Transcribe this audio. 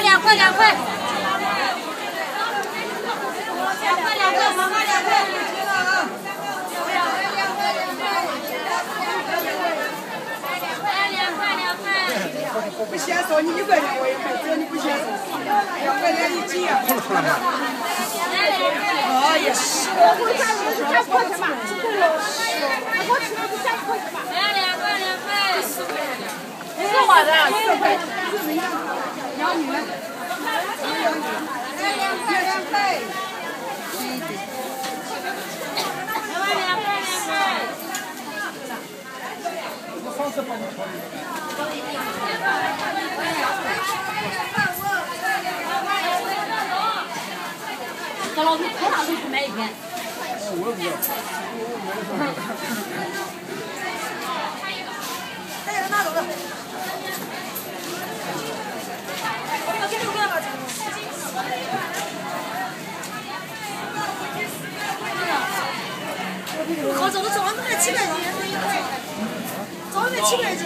两块两块。两块两块，妈妈两块。两块两块。不嫌少，你一块钱我也买，只要你不嫌少，两块钱一斤啊。啊也是。两块两块两块。四块的，四块。养女。两块两块。这老头开大车去买一天。我也不要。靠，这个装卖七百斤，这一块，装卖七百斤。